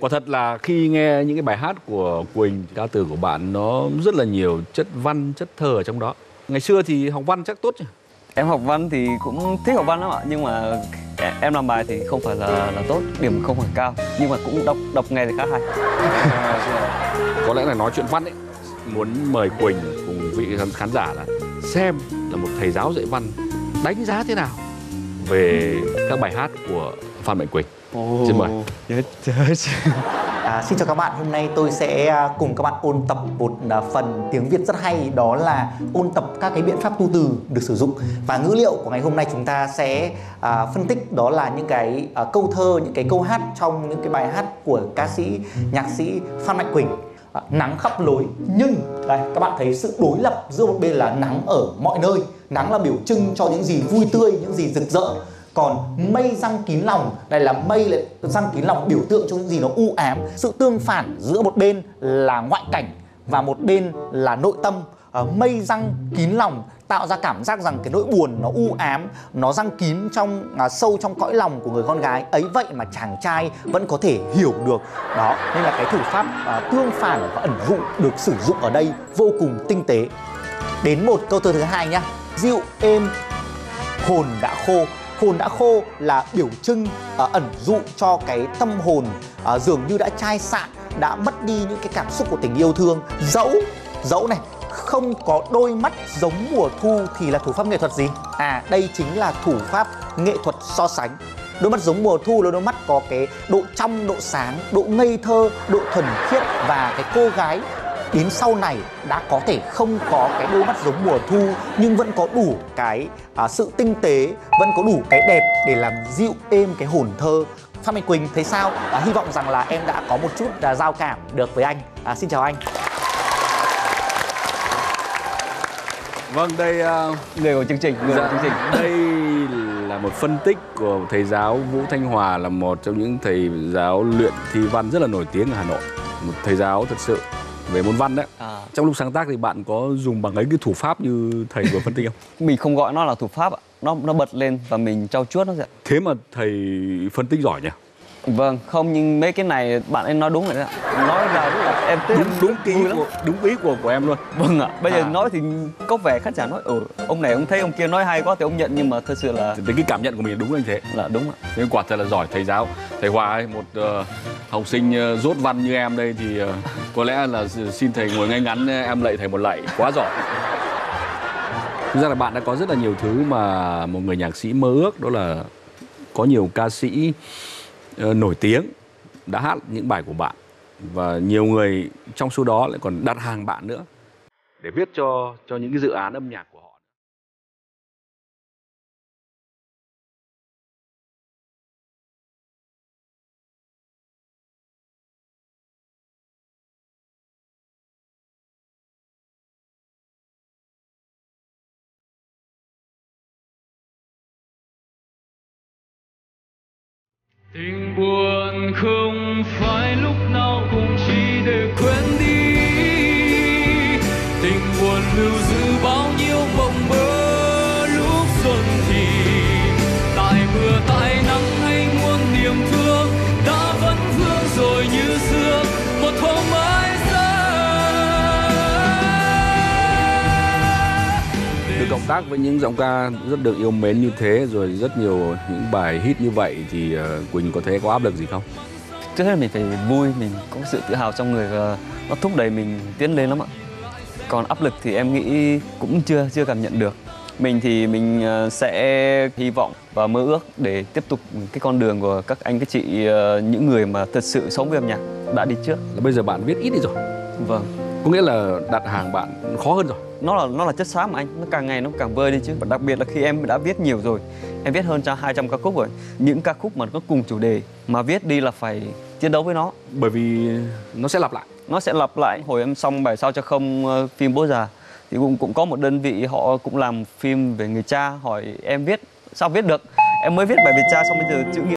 quả thật là khi nghe những cái bài hát của Quỳnh ca từ của bạn nó rất là nhiều chất văn chất thơ ở trong đó. Ngày xưa thì học văn chắc tốt chứ? Em học văn thì cũng thích học văn lắm ạ nhưng mà em làm bài thì không phải là là tốt điểm không phải cao nhưng mà cũng đọc đọc nghe thì khá hay. Có lẽ là nói chuyện văn ấy muốn mời Quỳnh cùng vị khán, khán giả là xem là một thầy giáo dạy văn đánh giá thế nào về các bài hát của Phan Mạnh Quỳnh. Oh, Xin mời. Yes, yes. À, xin chào các bạn, hôm nay tôi sẽ à, cùng các bạn ôn tập một à, phần tiếng Việt rất hay Đó là ôn tập các cái biện pháp tu từ được sử dụng Và ngữ liệu của ngày hôm nay chúng ta sẽ à, phân tích đó là những cái à, câu thơ, những cái câu hát trong những cái bài hát của ca sĩ, nhạc sĩ Phan Mạnh Quỳnh à, Nắng khắp lối nhưng đây các bạn thấy sự đối lập giữa một bên là nắng ở mọi nơi Nắng là biểu trưng cho những gì vui tươi, những gì rực rỡ còn mây răng kín lòng đây là mây lại răng kín lòng biểu tượng cho những gì nó u ám. Sự tương phản giữa một bên là ngoại cảnh và một bên là nội tâm. Ở mây răng kín lòng tạo ra cảm giác rằng cái nỗi buồn nó u ám nó răng kín trong à, sâu trong cõi lòng của người con gái. Ấy vậy mà chàng trai vẫn có thể hiểu được. Đó nên là cái thủ pháp à, tương phản và ẩn dụ được sử dụng ở đây vô cùng tinh tế. Đến một câu thơ thứ hai nhá. Dịu êm hồn đã khô hồn đã khô là biểu trưng uh, ẩn dụ cho cái tâm hồn uh, dường như đã chai sạn đã mất đi những cái cảm xúc của tình yêu thương. Dẫu dẫu này không có đôi mắt giống mùa thu thì là thủ pháp nghệ thuật gì? À đây chính là thủ pháp nghệ thuật so sánh. Đôi mắt giống mùa thu là đôi mắt có cái độ trong độ sáng độ ngây thơ độ thuần khiết và cái cô gái đến sau này đã có thể không có cái đôi mắt giống mùa thu nhưng vẫn có đủ cái à, sự tinh tế vẫn có đủ cái đẹp để làm dịu êm cái hồn thơ Phan Mạnh Quỳnh thấy sao? À, hy vọng rằng là em đã có một chút à, giao cảm được với anh. À, xin chào anh. Vâng, đây uh, người của chương trình, người dạ, của chương trình. Đây là một phân tích của thầy giáo Vũ Thanh Hòa là một trong những thầy giáo luyện thi văn rất là nổi tiếng ở Hà Nội. Một thầy giáo thật sự về môn văn đấy. À. Trong lúc sáng tác thì bạn có dùng bằng ấy cái thủ pháp như thầy vừa phân tích không? mình không gọi nó là thủ pháp ạ. Nó nó bật lên và mình trau chuốt nó sẽ. Thế mà thầy phân tích giỏi nhỉ? Vâng, không nhưng mấy cái này bạn ấy nói đúng rồi đấy ạ. Nói ra đúng là em đúng đúng ý của đúng ý của của em luôn. Vâng ạ. Bây à. giờ nói thì có vẻ khán giả nói ừ ông này ông thấy ông kia nói hay quá thì ông nhận nhưng mà thật sự là thì cái cảm nhận của mình đúng là như thế. Là đúng ạ. Nhưng quả thật là giỏi thầy giáo. Thầy Hòa ấy, một uh, học sinh uh, rốt văn như em đây thì uh, có lẽ là xin thầy ngồi ngay ngắn em lạy thầy một lạy. Quá giỏi. Thực ra là bạn đã có rất là nhiều thứ mà một người nhạc sĩ mơ ước đó là có nhiều ca sĩ uh, nổi tiếng đã hát những bài của bạn. Và nhiều người trong số đó lại còn đặt hàng bạn nữa. Để viết cho cho những cái dự án âm nhạc tình buồn không phải lúc nào cũng chỉ để quên đi. Tình buồn lưu giữ tác với những giọng ca rất được yêu mến như thế rồi rất nhiều những bài hit như vậy thì uh, Quỳnh có thấy có áp lực gì không? Trước hết mình phải vui, mình có sự tự hào trong người và nó thúc đẩy mình tiến lên lắm ạ. Còn áp lực thì em nghĩ cũng chưa chưa cảm nhận được. Mình thì mình ờ, sẽ hy vọng và mơ ước để tiếp tục cái con đường của các anh các chị ờ, những người mà thật sự sống với âm nhạc đã đi trước. Bây giờ bạn viết ít đi rồi. Vâng. Có nghĩa là đặt hàng bạn khó hơn rồi. Nó là nó là chất xám mà anh. Nó càng ngày nó càng vơi đi chứ. Và đặc biệt là khi em đã viết nhiều rồi em viết hơn cho 200 ca khúc rồi những ca khúc mà có cùng chủ đề mà viết đi là phải chiến đấu với nó. Bởi vì nó sẽ lặp lại. Nó sẽ lặp lại. Hồi em xong bài sao cho không uh, phim bố già thì cũng cũng có một đơn vị họ cũng làm phim về người cha hỏi em viết sao viết được? Em mới viết bài về cha xong bây giờ chữ nghĩa